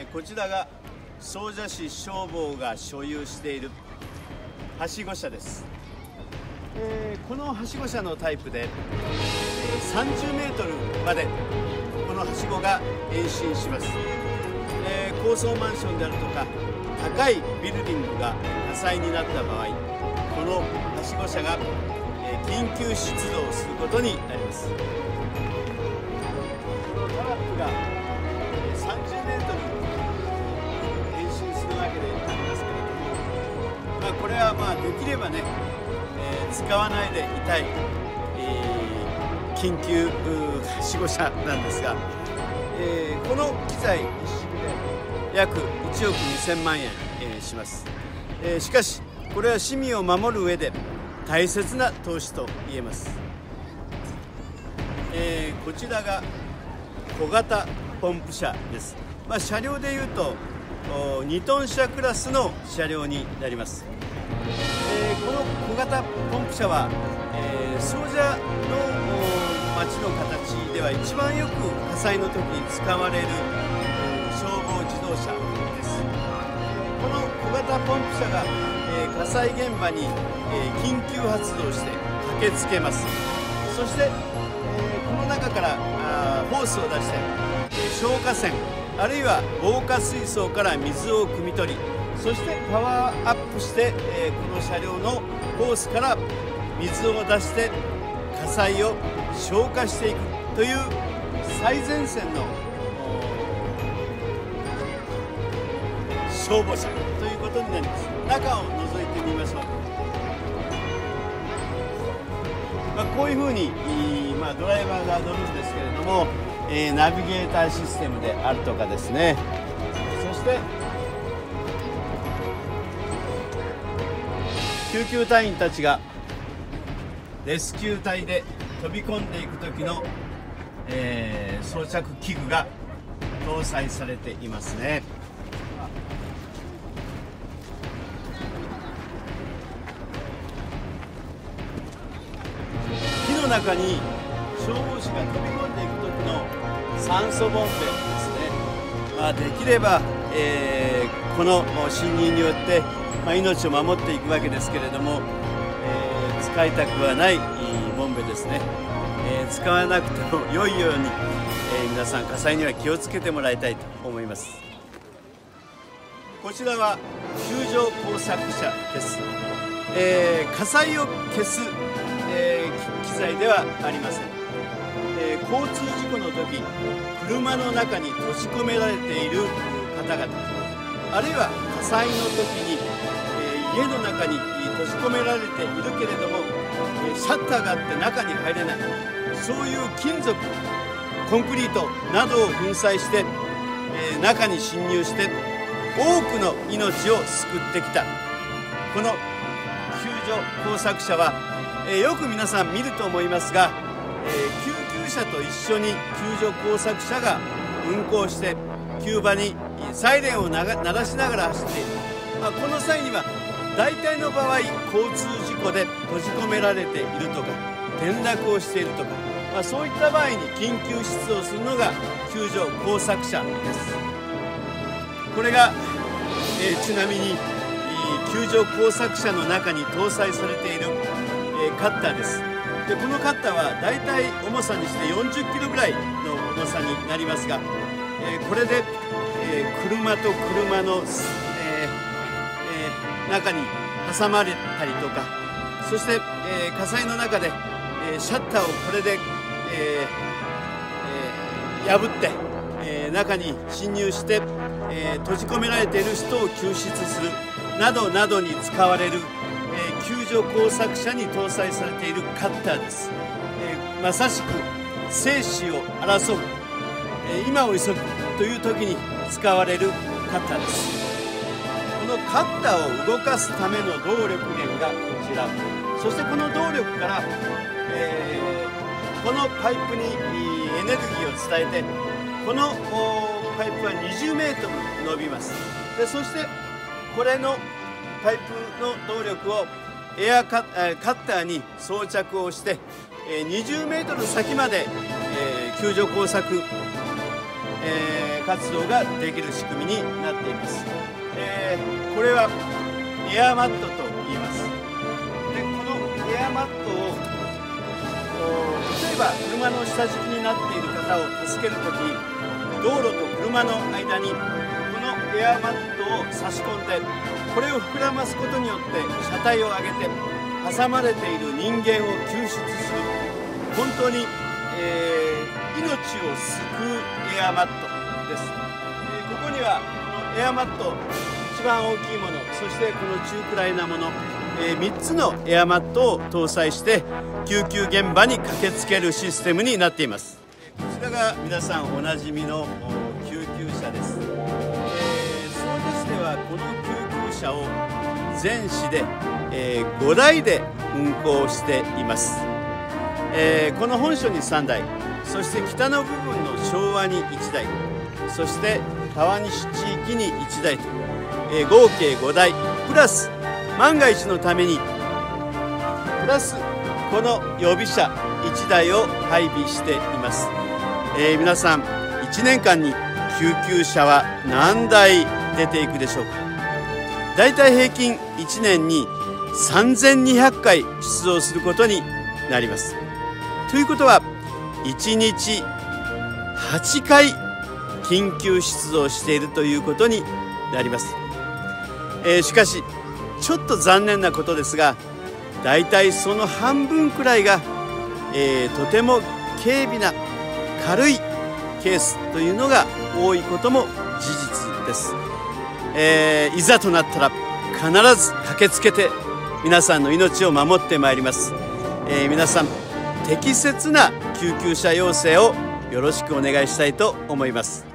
えー、こちらが総社市消防が所有しているはしご車です、えー、このはしご車のタイプで、えー、30メートルまでこのはしごが延伸します、えー、高層マンションであるとか高いビルディングが火災になった場合このはしご車が、え緊急出動することになります。れはまあできればね、えー、使わないでいたい、えー、緊急はしご車なんですが、えー、この機材一式で約1億2000万円、えー、します、えー、しかしこれは市民を守る上で大切な投資と言えます、えー、こちらが小型ポンプ車です、まあ、車両でいうと2トン車クラスの車両になります、えー、この小型ポンプ車は、えー、総社の町の形では一番よく火災の時に使われる消防自動車です。この小型ポンプ車がえ火災現場に、え緊急発動して駆けつけます。そして、えこの中からあホースを出して、え消火栓あるいは防火水槽から水を汲み取りそしてパワーアップして、えこの車両のホースから水を出して火災を消火していくという最前線の消防車ということになります。中を覗いてみましょう、まあ、こういうふうに、まあ、ドライバーが乗るんですけれども、えー、ナビゲーターシステムであるとかですね。そして救急隊員たちがレスキュー隊で飛び込んでいく時の、えー、装着器具が搭載されていますね火の。中に消防士が飛び込んでいく時の酸素ボンベですね、まあ、できれば、えー、この侵入によって、まあ、命を守っていくわけですけれども、えー、使いたくはないボンベですね、えー、使わなくても良いように、え皆さん火災には気をつけてもらいたいと思います。こちらは救助工作車です、え火災を消すえ、機材ではありません、え、交通事故の時車の中に閉じ込められている方々あるいは火災の時に、家の中に閉じ込められているけれども、シャッターがあって中に入れない。そういう金属コンクリートなどを粉砕して、中に侵入して多くの命を救ってきた。この救助工作者は、よく皆さん見ると思いますが、救急車と一緒に救助工作車が運行して急場にサイレンを鳴らしながら走っている、まあ、この際には大体の場合交通事故で閉じ込められているとか転落をしているとか、まあ、そういった場合に緊急出動するのが救助工作車です。これが、えー、ちなみに救助工作車の中に搭載されているえカッターです。でこのカッターはだいたい重さにして40キロぐらいの重さになりますが、えこれで、え車と車の、中に挟まれたりとかそして、え火災の中で、えシャッターをこれで、ええ破って、え中に侵入して、え閉じ込められている人を救出するなどなどに使われるえ救助工作車に搭載されているカッターです、え、まさしく生死を争う、え、今を急ぐという時に使われるカッターです。のカッターを動かすための動力源がこちら。そしてこの動力から、えー、このパイプにエネルギーを伝えてこのパイプは20メートル伸びます。でそしてこれのパイプの動力をエアカッターに装着をして20メートル先まで救助工作活動ができる仕組みになっています、これはエアマットと言います。でこのエアマットを例えば車の下敷きになっている方を助ける時道路と車の間にこのエアマットを差し込んでこれを膨らますことによって車体を上げて挟まれている人間を救出する。本当に、えー、命を救うエアマットです、えー、ここにはこのエアマット一番大きいものそしてこの中くらいなもの、えー、3つのエアマットを搭載して救急現場に駆けつけるシステムになっています。こちらが皆さんおなじみの救急車です、えー、相鉄ではこの救急車を全市で、えー、5台で運行しています、えー、この本所に3台そして北の部分の昭和に1台そして川西地域に1台と。えー、合計5台。プラス万が一のためにプラスこの予備車1台を配備しています、えー、皆さん1年間に救急車は何台出ていくでしょうか？だいたい平均1年に3200回出動することになります。ということは1日8回緊急出動しているということになります。えー、しかしちょっと残念なことですが大体その半分くらいが、えー、とても軽微な軽いケースというのが多いことも事実です、えー、いざとなったら必ず駆けつけて皆さんの命を守ってまいります、えー、皆さん適切な救急車要請をよろしくお願いしたいと思います。